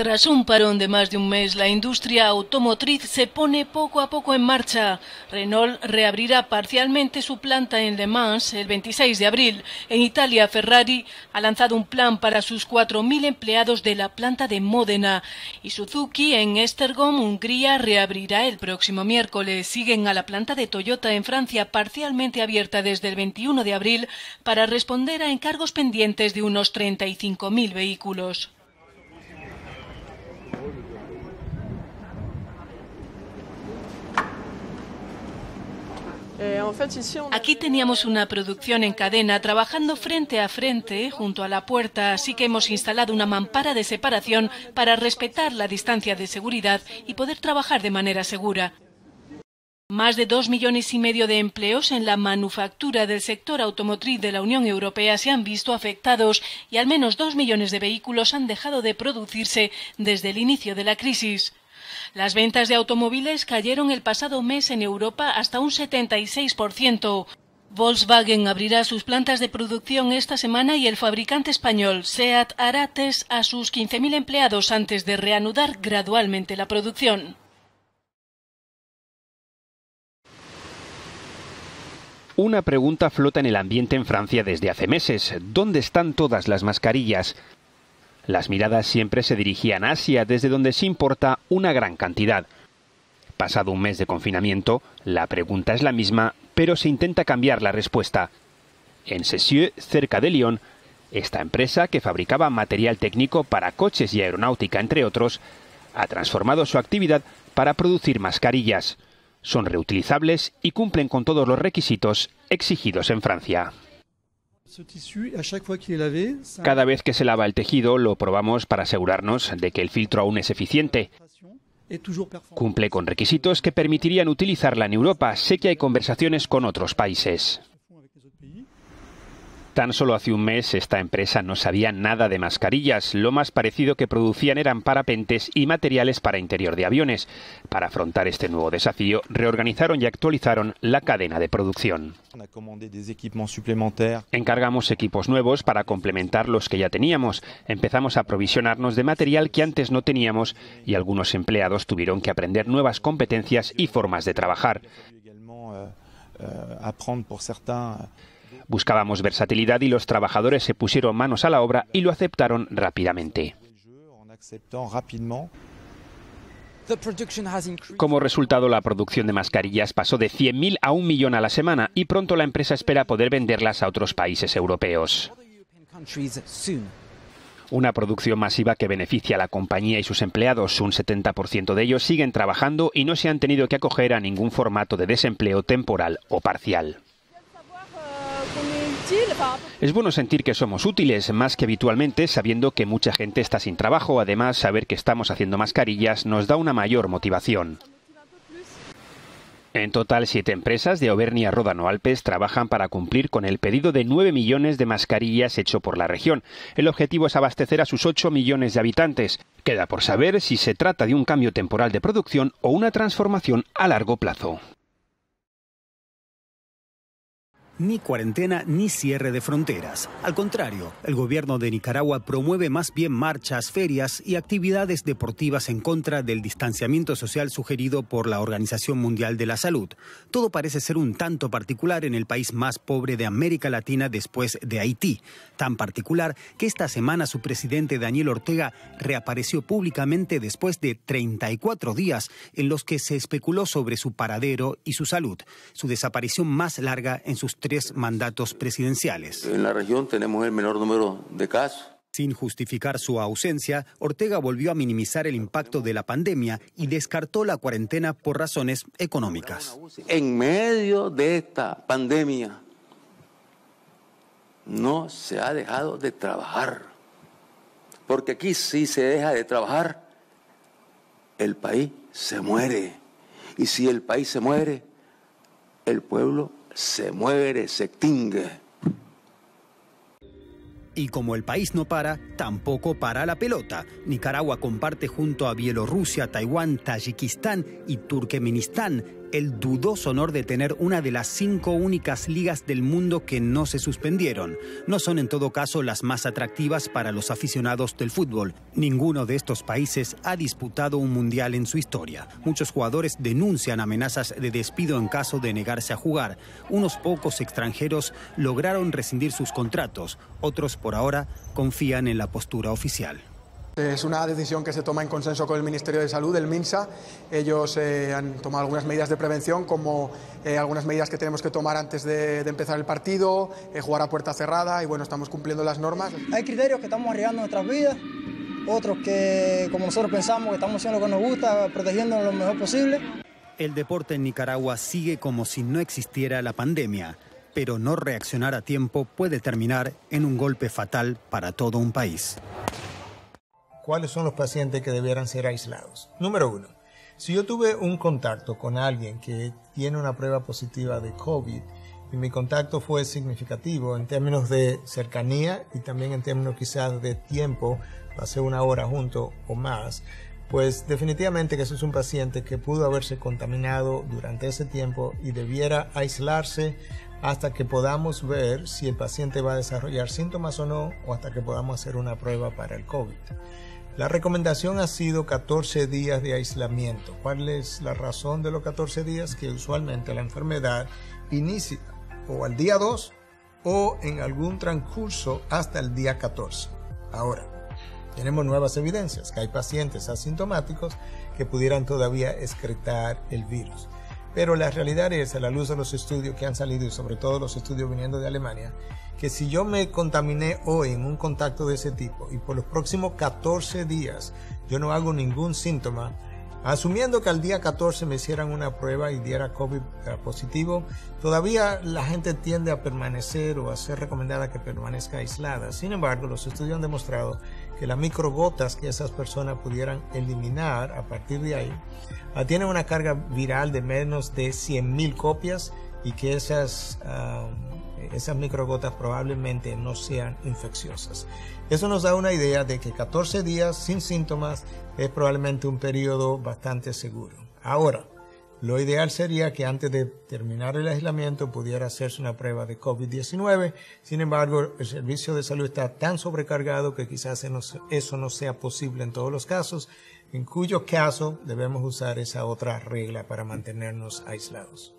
Tras un parón de más de un mes, la industria automotriz se pone poco a poco en marcha. Renault reabrirá parcialmente su planta en Le Mans el 26 de abril. En Italia, Ferrari ha lanzado un plan para sus 4.000 empleados de la planta de Módena. Y Suzuki en Estergom, Hungría, reabrirá el próximo miércoles. Siguen a la planta de Toyota en Francia, parcialmente abierta desde el 21 de abril, para responder a encargos pendientes de unos 35.000 vehículos. Eh, Aquí teníamos una producción en cadena trabajando frente a frente junto a la puerta, así que hemos instalado una mampara de separación para respetar la distancia de seguridad y poder trabajar de manera segura. Más de dos millones y medio de empleos en la manufactura del sector automotriz de la Unión Europea se han visto afectados y al menos dos millones de vehículos han dejado de producirse desde el inicio de la crisis. Las ventas de automóviles cayeron el pasado mes en Europa hasta un 76%. Volkswagen abrirá sus plantas de producción esta semana y el fabricante español SEAT hará test a sus 15.000 empleados antes de reanudar gradualmente la producción. Una pregunta flota en el ambiente en Francia desde hace meses. ¿Dónde están todas las mascarillas? Las miradas siempre se dirigían a Asia, desde donde se importa una gran cantidad. Pasado un mes de confinamiento, la pregunta es la misma, pero se intenta cambiar la respuesta. En Cessieux, cerca de Lyon, esta empresa, que fabricaba material técnico para coches y aeronáutica, entre otros, ha transformado su actividad para producir mascarillas. Son reutilizables y cumplen con todos los requisitos exigidos en Francia. Cada vez que se lava el tejido lo probamos para asegurarnos de que el filtro aún es eficiente. Cumple con requisitos que permitirían utilizarla en Europa. Sé que hay conversaciones con otros países. Tan solo hace un mes esta empresa no sabía nada de mascarillas. Lo más parecido que producían eran parapentes y materiales para interior de aviones. Para afrontar este nuevo desafío, reorganizaron y actualizaron la cadena de producción. Encargamos equipos nuevos para complementar los que ya teníamos. Empezamos a aprovisionarnos de material que antes no teníamos y algunos empleados tuvieron que aprender nuevas competencias y formas de trabajar. Buscábamos versatilidad y los trabajadores se pusieron manos a la obra y lo aceptaron rápidamente. Como resultado, la producción de mascarillas pasó de 100.000 a un millón a la semana y pronto la empresa espera poder venderlas a otros países europeos. Una producción masiva que beneficia a la compañía y sus empleados. Un 70% de ellos siguen trabajando y no se han tenido que acoger a ningún formato de desempleo temporal o parcial. Es bueno sentir que somos útiles más que habitualmente, sabiendo que mucha gente está sin trabajo. Además, saber que estamos haciendo mascarillas nos da una mayor motivación. En total, siete empresas de Auvernia Ródano Alpes trabajan para cumplir con el pedido de 9 millones de mascarillas hecho por la región. El objetivo es abastecer a sus 8 millones de habitantes. Queda por saber si se trata de un cambio temporal de producción o una transformación a largo plazo ni cuarentena ni cierre de fronteras. Al contrario, el gobierno de Nicaragua promueve más bien marchas, ferias y actividades deportivas en contra del distanciamiento social sugerido por la Organización Mundial de la Salud. Todo parece ser un tanto particular en el país más pobre de América Latina después de Haití. Tan particular que esta semana su presidente Daniel Ortega reapareció públicamente después de 34 días en los que se especuló sobre su paradero y su salud. Su desaparición más larga en sus mandatos presidenciales. En la región tenemos el menor número de casos. Sin justificar su ausencia, Ortega volvió a minimizar el impacto de la pandemia y descartó la cuarentena por razones económicas. En medio de esta pandemia no se ha dejado de trabajar, porque aquí si se deja de trabajar, el país se muere. Y si el país se muere, el pueblo se muere, se extingue. Y como el país no para, tampoco para la pelota. Nicaragua comparte junto a Bielorrusia, Taiwán, Tayikistán y Turkmenistán el dudoso honor de tener una de las cinco únicas ligas del mundo que no se suspendieron. No son en todo caso las más atractivas para los aficionados del fútbol. Ninguno de estos países ha disputado un mundial en su historia. Muchos jugadores denuncian amenazas de despido en caso de negarse a jugar. Unos pocos extranjeros lograron rescindir sus contratos. Otros por ahora confían en la postura oficial. Es una decisión que se toma en consenso con el Ministerio de Salud, el MINSA. Ellos eh, han tomado algunas medidas de prevención, como eh, algunas medidas que tenemos que tomar antes de, empezar el partido, eh, jugar a puerta cerrada y bueno, estamos cumpliendo las normas. Hay criterios que estamos arriesgando nuestras vidas, otros que como nosotros pensamos que estamos haciendo lo que nos gusta, protegiéndonos lo mejor posible. El deporte en Nicaragua sigue como si no existiera la pandemia, pero no reaccionar a tiempo puede terminar en un golpe fatal para todo un país cuáles son los pacientes que debieran ser aislados. Número uno, si yo tuve un contacto con alguien que tiene una prueba positiva de COVID y mi contacto fue significativo en términos de cercanía y también en términos quizás de tiempo, pasé una hora junto o más, pues definitivamente que eso es un paciente que pudo haberse contaminado durante ese tiempo y debiera aislarse hasta que podamos ver si el paciente va a desarrollar síntomas o no, o hasta que podamos hacer una prueba para el COVID. La recomendación ha sido 14 días de aislamiento. ¿Cuál es la razón de los 14 días? Que usualmente la enfermedad inicia o al día 2 o en algún transcurso hasta el día 14. Ahora, tenemos nuevas evidencias que hay pacientes asintomáticos que pudieran todavía excretar el virus. Pero la realidad es, a la luz de los estudios que han salido y sobre todo los estudios viniendo de Alemania, que si yo me contaminé hoy en un contacto de ese tipo y por los próximos 14 días yo no hago ningún síntoma, asumiendo que al día 14 me hicieran una prueba y diera COVID eh, positivo, todavía la gente tiende a permanecer o a ser recomendada que permanezca aislada. Sin embargo, los estudios han demostrado que las microgotas que esas personas pudieran eliminar a partir de ahí uh, tienen una carga viral de menos de 100.000 copias y que esas, uh, esas microgotas probablemente no sean infecciosas. Eso nos da una idea de que 14 días sin síntomas es probablemente un periodo bastante seguro. Ahora, lo ideal sería que antes de terminar el aislamiento pudiera hacerse una prueba de COVID-19. Sin embargo, el servicio de salud está tan sobrecargado que quizás eso no sea posible en todos los casos, en cuyo caso debemos usar esa otra regla para mantenernos aislados.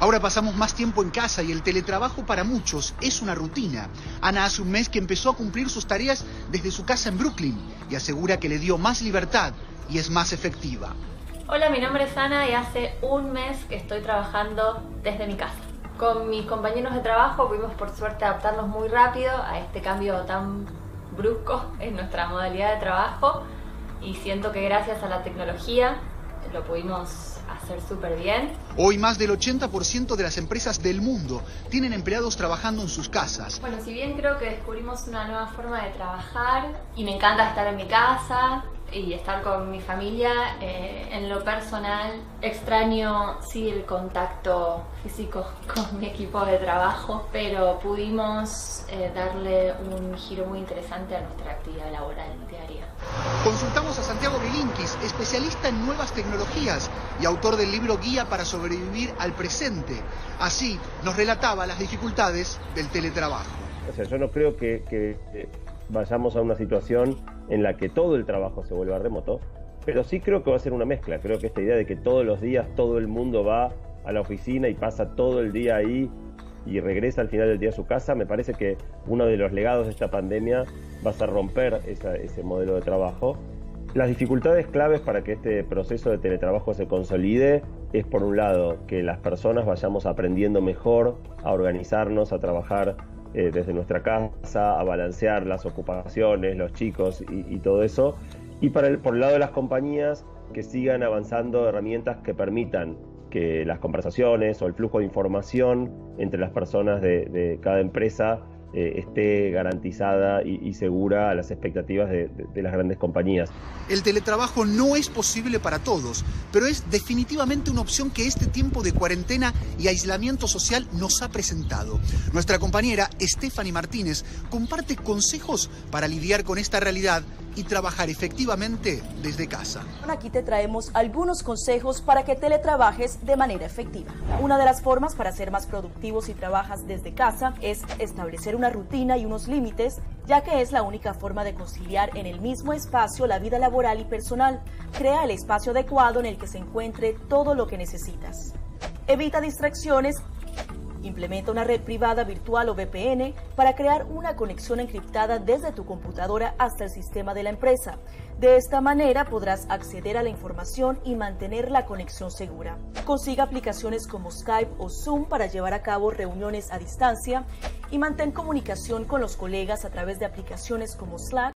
Ahora pasamos más tiempo en casa y el teletrabajo para muchos es una rutina. Ana hace un mes que empezó a cumplir sus tareas desde su casa en Brooklyn y asegura que le dio más libertad y es más efectiva. Hola, mi nombre es Ana y hace un mes que estoy trabajando desde mi casa. Con mis compañeros de trabajo pudimos por suerte adaptarnos muy rápido a este cambio tan brusco en nuestra modalidad de trabajo y siento que gracias a la tecnología lo pudimos hacer súper bien. Hoy más del 80% de las empresas del mundo tienen empleados trabajando en sus casas. Bueno, si bien creo que descubrimos una nueva forma de trabajar y me encanta estar en mi casa, y estar con mi familia. Eh, en lo personal, extraño sí el contacto físico con mi equipo de trabajo, pero pudimos eh, darle un giro muy interesante a nuestra actividad laboral diaria. Consultamos a Santiago Bilinkis, especialista en nuevas tecnologías y autor del libro Guía para sobrevivir al presente. Así nos relataba las dificultades del teletrabajo. O sea, yo no creo que, que vayamos a una situación en la que todo el trabajo se vuelva remoto, pero sí creo que va a ser una mezcla. Creo que esta idea de que todos los días todo el mundo va a la oficina y pasa todo el día ahí y regresa al final del día a su casa, me parece que uno de los legados de esta pandemia va a ser romper ese modelo de trabajo. Las dificultades claves para que este proceso de teletrabajo se consolide es, por un lado, que las personas vayamos aprendiendo mejor a organizarnos, a trabajar eh, desde nuestra casa, a balancear las ocupaciones, los chicos y, todo eso. Y para el, por el lado de las compañías, que sigan avanzando herramientas que permitan que las conversaciones o el flujo de información entre las personas de, cada empresa eh, esté garantizada y, segura a las expectativas de, las grandes compañías. El teletrabajo no es posible para todos, pero es definitivamente una opción que este tiempo de cuarentena y aislamiento social nos ha presentado. Nuestra compañera Stephanie Martínez comparte consejos para lidiar con esta realidad y trabajar efectivamente desde casa. Aquí te traemos algunos consejos para que teletrabajes de manera efectiva. Una de las formas para ser más productivos si trabajas desde casa es establecer una rutina y unos límites, ya que es la única forma de conciliar en el mismo espacio la vida laboral y personal. Crea el espacio adecuado en el que se encuentre todo lo que necesitas. Evita distracciones Implementa una red privada virtual o VPN para crear una conexión encriptada desde tu computadora hasta el sistema de la empresa. De esta manera podrás acceder a la información y mantener la conexión segura. Consiga aplicaciones como Skype o Zoom para llevar a cabo reuniones a distancia y mantén comunicación con los colegas a través de aplicaciones como Slack